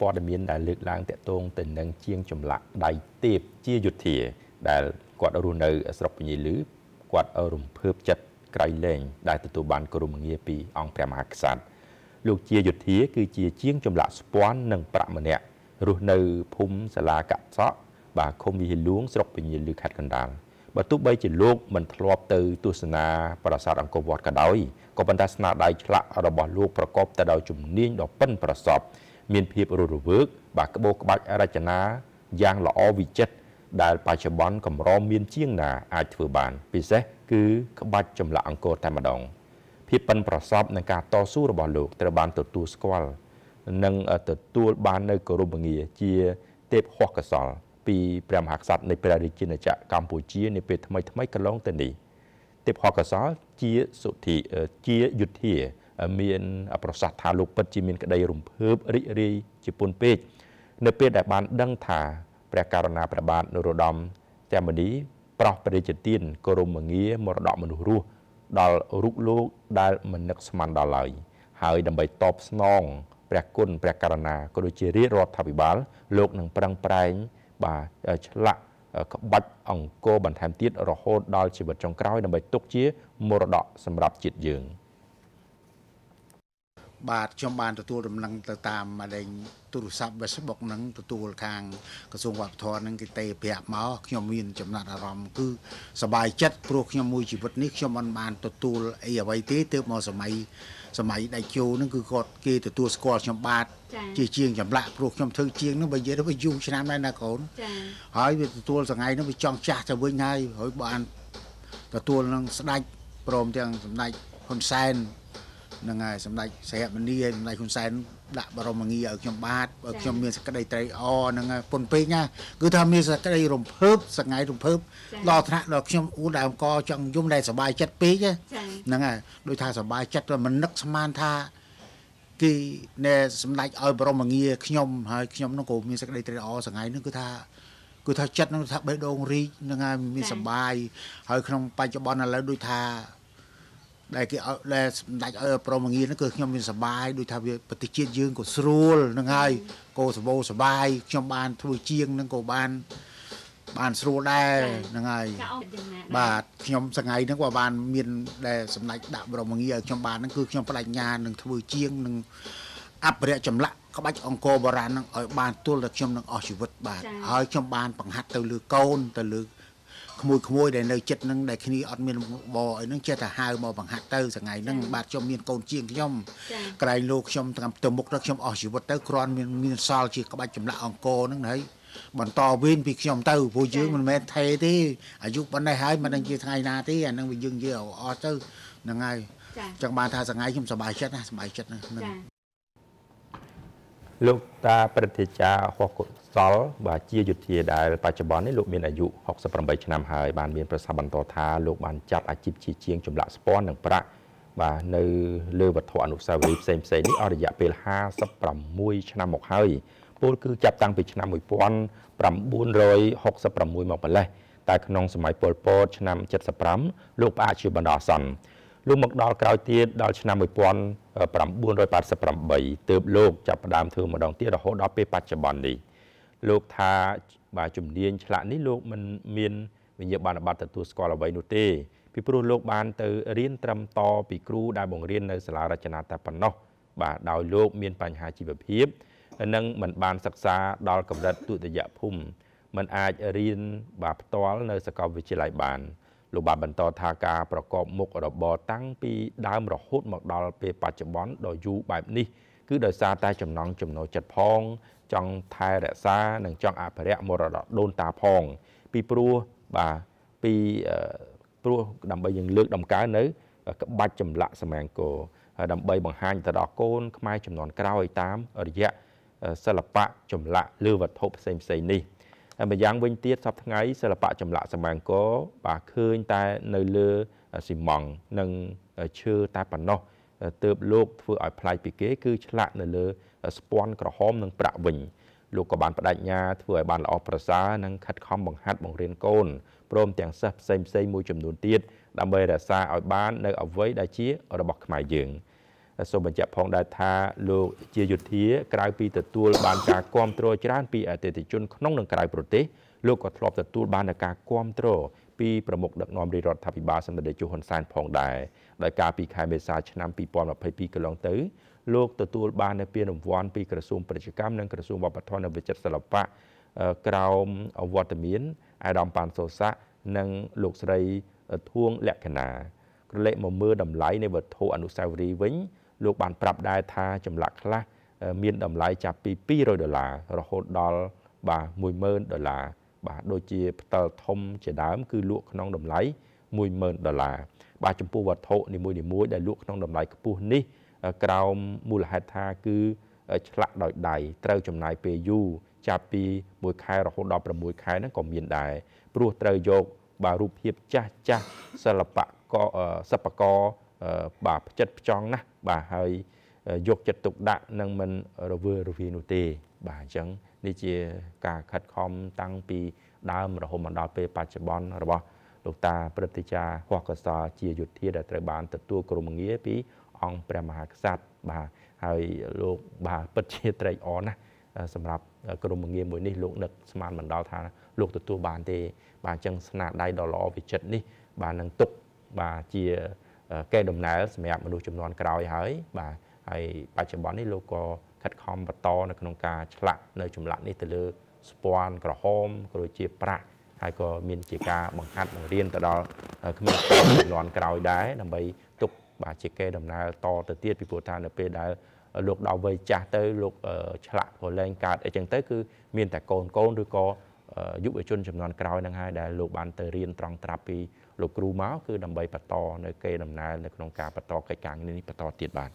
ព័ត៌មានដែលលើកឡើងតាក់ទងទៅនឹងជាងចម្លាក់ដៃទេពជាយុធា ដែលគាត់រស់នៅស្រុកពញាលឺគាត់រំភើបចិត្តក្រៃលែងដែលទទួលបានគោរមងារពីអង្គព្រះមហាក្សត្រលោកជាយុធា គឺជាជាងចម្លាក់ស្ពាន់និងប្រាក់ម្នាក់រស់នៅភូមិសាលាកសក់បាទឃុំវិហារលួងស្រុកពញាលឺខេត្តកណ្ដាលបើទោះបីជាលោកមិនធ្លាប់ទៅទស្សនាប្រាសាទអង្គរវត្តក៏ដោយក៏ប៉ុន្តែស្នាដៃឆ្លាក់របស់លោកប្រកបទៅដោយជំនាញដ៏ប៉ិនប្រសប់ មានភាពរស់រវើកបាទក្បូរក្បាច់រចនាយ៉ាងល្អវិចិត្រដែលបច្ចុប្បន្នកម្រមានជាងណាអាចធ្វើបានពិសេសគឺក្បាច់ចម្លាក់អង្គរតែម្ដងភាពប៉ិនប្រសប់នឹងការតស៊ូរបស់លោកត្រូវបានទទួលស្គាល់និងទទួលបាននៅគោរពងារជាទេពហោះកសល ពីព្រះមហាក្សត្រនៃព្រះរាជាណាចក្រកម្ពុជានាពេលថ្មីថ្មីកន្លងទៅនេះទេពហោះកសលជាសុធិជាយុធា មានប្រសាសន៍ថាលោកពិតជាមានក្តីរំភើបរីករាយជាពុនពេកនៅពេលដែលបានដឹងថាព្រះករុណាព្រះបាទនរោត្តមតែមនីប្រោះព្រះរាជទានគោរមងារមរតកមនុស្សរស់ដល់រូបលោកដែលមិននឹកស្មានដល់ឡើយហើយដើម្បីតបស្នងព្រះគុណព្រះករុណាក៏ដូចជារាជរដ្ឋាភិបាល លោកនឹងប្រឹងប្រែងបាទឆ្លាក់ក្បាច់អង្គរបន្ថែមទៀតរហូតដល់ជីវិតចុងក្រោយដើម្បីទុកជាមរតកសម្រាប់ជាតិយើង។ បាទខ្ញុំបានទទួលដំណឹងទៅតាមម៉ាលេងទូរស័ព្ទ Facebook ហ្នឹងទទួលខាងក្រសួងវប្បធម៌ហ្នឹងគេទេប្រាប់មកខ្ញុំមានចំណាត់អារម្មណ៍គឺសប្បាយចិត្តព្រោះខ្ញុំមួយជីវិតនេះខ្ញុំមិនបានទទួលអីអ្វីទេទើបមកសម័យសម័យដៃជោហ្នឹងគឺគាត់គេទទួលស្គាល់ខ្ញុំបាទជាជាងចម្លាក់ព្រោះខ្ញុំធ្វើជាងហ្នឹងបើនិយាយទៅវាយូរឆ្នាំដែរណាកូនចាហើយវាទទួលសងៃហ្នឹងវាចង់ចាស់ទៅវិញហើយហើយបានទទួលនឹងស្ដាច់ព្រមទាំងសម្ដេចហ៊ុនសែនហ្នឹងហើយសម្ដេចសរិយមនីហើយសម្ដេចហ៊ុនសែនដាក់បរមងារឲ្យខ្ញុំបាទឲ្យខ្ញុំមានសក្តីត្រេកអរនឹងពុនពេកណាគឺថាមានសក្តីរំភើបសង្ហើយរំភើបដល់ថ្នាក់ដល់ខ្ញុំអ៊ូដើមកចង់យំដែលសុបាយចិត្តពេកហ្នឹងហើយដូចថាសុបាយចិត្តមិននឹកស្មានថាគេណែសម្ដេចឲ្យបរមងារខ្ញុំហើយខ្ញុំនោះក៏មានសក្តីត្រេកអរសង្ហើយនោះគឺថាគឺថាចិត្តនឹងថាបេះដូងរីកនឹងហើយមានសុបាយហើយក្នុងបច្ចុប្បន្នឥឡូវដូចថា ដែលគេឲ្យដែលសម្ដេចឲ្យប្រមងារហ្នឹងគឺខ្ញុំមានសបាយដូចថាវាប្រទេសជាតិយើងក៏ស្រួលហ្នឹងហើយកោសបោសបាយខ្ញុំបានធ្វើជាងហ្នឹងក៏បានបានស្រួលដែរហ្នឹងហើយបាទខ្ញុំសងៃហ្នឹងក៏បានមានដែលសម្ដេចដាក់បរមងារឲ្យខ្ញុំបានហ្នឹងគឺខ្ញុំបដិញ្ញានឹងធ្វើជាងនឹងអភិរក្សចម្លាក់ក្បាច់អង្គរបុរាណហ្នឹងឲ្យបានទល់តែខ្ញុំនឹងអស់ជីវិតបាទហើយខ្ញុំបានបង្ហាត់ទៅលើកូនទៅលើ ក្មួយក្មួយដែលនៅចិត្តនឹងដែលគ្នាអត់មានបអីហ្នឹងចេះតែហៅមកបង្ហាត់ទៅថ្ងៃហ្នឹងបាទខ្ញុំមានកូនជាងខ្ញុំក្រែងលោកខ្ញុំតាមទៅមុខទៅខ្ញុំអស់ជីវិតទៅគ្រាន់មានមានសល់ជាក្បាច់ចម្លាក់អង្គរហ្នឹងហើយបន្តវេនពីខ្ញុំទៅព្រោះយើងមិនមែនថេទេអាយុប៉ុណ្ណេះហើយមិនដឹងជាថ្ងៃណាទេអានឹងវាយើងនិយាយអស់ទៅហ្នឹងហើយចឹងបានថាថ្ងៃខ្ញុំសប្បាយចិត្តណាសប្បាយចិត្តណាហ្នឹង លោកតាព្រឹទ្ធាចារ្យហោះកុសលបាទជាយុធាដែលបច្ចុប្បន្ននេះលោកមានអាយុ68ឆ្នាំហើយបានមានប្រសាសន៍បន្តថាលោកបានចាប់អាជីពជាជាងចម្លាក់ស្ពាន់និងប្រាក់បាទនៅលើវត្ថុអនុស្សាវរីយ៍ផ្សេងផ្សេងនេះអស់រយៈពេល56ឆ្នាំមកហើយពលគឺចាប់តាំងពីឆ្នាំ1966មកម្លេះតែក្នុងសម័យប៉ុលពតឆ្នាំ75លោកផ្អាកជាបណ្ដោះអាសន្ន លោកមកដល់ក្រោយទៀតដល់ឆ្នាំ1988ទើបលោកចាប់ផ្ដើមធ្វើម្ដងទៀតរហូតដល់ពេលបច្ចុប្បន្ននេះលោកថាបាទជំនាញឆ្លាក់នេះលោកមិនមានវិញ្ញាបនបត្រទទួលស្គាល់អ្វីនោះទេពីព្រោះលោកបានទៅរៀនត្រឹមតពីគ្រូដែលបង្រៀននៅសាលារចនាតែប៉ុណ្ណោះបាទដោយលោកមានបញ្ហាជីវភាពនិងមិនបានសិក្សាដល់កម្រិតទុតិយភូមិមិនអាចរៀនបាទផ្ទាល់នៅសាកលវិទ្យាល័យបាន លោកបានបន្តថាការប្រកបមុខរបរតាំងពីដើមរហូតមកដល់ពេលបច្ចុប្បន្នដ៏យូរបែបនេះគឺដោយសារតែចំណង់ចំណូលចិត្តផង ចង់ថែរក្សានិងចង់អភិរក្សមរតកដូនតាផង ពីព្រោះបាទពីព្រោះដើម្បីយើងលើកដំកើងនៅ ក្បាច់ចម្លាក់សមង្គរដើម្បីបង្ហាញទៅដល់កូនខ្មែរចំនួនក្រោយតាមរយៈសិល្បៈចម្លាក់លើវត្ថុផ្សេងផ្សេងនេះ ហើយម្យ៉ាងវិញទៀតសប្តាហ៍ថ្ងៃសិល្បៈចម្លាក់សមង្គរបាទឃើញតែនៅលើស៊ីម៉ង់និងឈើតែប៉ុណ្ណោះទើបលោកធ្វើឲ្យប្លែកពីគេ គឺឆ្លាក់នៅលើស្ពាន់ក្រហមនិងប្រាក់វិញលោកក៏បានបដិញ្ញាធ្វើឲ្យបានល្អប្រសើរនិងខិតខំបង្ហាត់បង្រៀនកូនព្រមទាំងសិស្សផ្សេងផ្សេងមួយចំនួនទៀតដើម្បីរក្សាឲ្យបាននៅអ្វីដែលជារបស់ខ្មែរយើង សូមបញ្ជាក់ផងដែរថាលោកជាយុធាក្រៅពីទទួលបានការគ្រប់គ្រងច្រើនពីអតិថិជនក្នុងនិងក្រៅប្រទេសលោកក៏ធ្លាប់ទទួលបានការគ្រប់គ្រងពីប្រមុខដឹកនាំរាជរដ្ឋាភិបាលសម្ដេចជហ៊ុនសែនផងដែរដោយការពីខែមេសាឆ្នាំ2022កន្លងទៅលោកទទួលបាននូវពានរង្វាន់ពីក្រសួងពាណិជ្ជកម្មនិងក្រសួងវប្បធម៌និងវិចិត្រសិល្បៈក្រោមវត្តមានអាដាមប៉ាន់សូសានិងលោកស្រីធួងលក្ខណាក្រឡេកមកមើលតម្លៃនៃវត្ថុអនុស្សាវរីយ៍វិញ លោកបានប្រាប់ដែរថាចម្លាក់ខ្លះមានតម្លៃចាប់ពី200ដុល្លាររហូតដល់បាទ10000ដុល្លារបាទដូចជាផ្តិលធំជាដើមគឺលក់ក្នុងតម្លៃ10000ដុល្លារបាទចំពោះវត្ថុនីមួយៗដែលលក់ក្នុងតម្លៃខ្ពស់នេះក្រោមមូលហេតុថាគឺឆ្លាក់ដោយដៃត្រូវចំណាយពេលយូរចាប់ពី1ខែរហូតដល់6ខែហ្នឹងក៏មានដែរព្រោះត្រូវយកបាទរូបភាពចាស់ចាស់សិល្បៈកសិប្បករ បាទផ្ចិតផ្ចង់ណាស់បាទហើយយកចិត្តទុកដាក់នឹងមិនរវើរវាយនោះទេ បាទអញ្ចឹងនេះជាការខិតខំតាំងពីដើមរហូតមកដល់ពេលបច្ចុប្បន្នរបស់លោកតាព្រឹទ្ធាចារ្យហោះកសលជាយុធាដែលត្រូវបានទទួលក្រុមងារពីអង្គព្រះមហាក្សត្របាទហើយលោកបាទពិតជាត្រេកអរណាស់សម្រាប់ក្រុមងារមួយនេះលោកនឹកស្មានមិនដល់ថាលោកទទួលបានទេ បាទអញ្ចឹងស្នាដៃដ៏ល្អវិចិត្រនេះ បាទនឹងទុកបាទជា កេរដំណែលសម្រាប់មនុស្សចំនួនក្រោយហើយបាទហើយបច្ចុប្បន្ននេះលោកក៏ខិតខំបន្តនៅក្នុងការឆ្លាក់នៅចម្លាក់នេះទៅលើស្ពាន់ក្រហមក៏ដូចជាប្រាក់ហើយក៏មានជាការបង្ហាត់បង្រៀនទៅដល់ក្មេងជំនាន់ក្រោយដែរដើម្បីទុកបាទជាកេរដំណែលតទៅទៀតពីព្រោះថានៅពេលដែលលោកដល់វ័យចាស់ទៅលោកឆ្លាក់ក៏លែងកើតអីចឹងទៅគឺមានតែកូនកូនឬក៏យុវជនចំនួនក្រោយហ្នឹងហើយដែលលោកបានទៅរៀនត្រង់ត្រាប់ពី លោកគ្រូមកគឺដើម្បីបន្តនៅកេរដំណែលនៅក្នុងការបន្តកិច្ចការនេះបន្តទៀតបាទ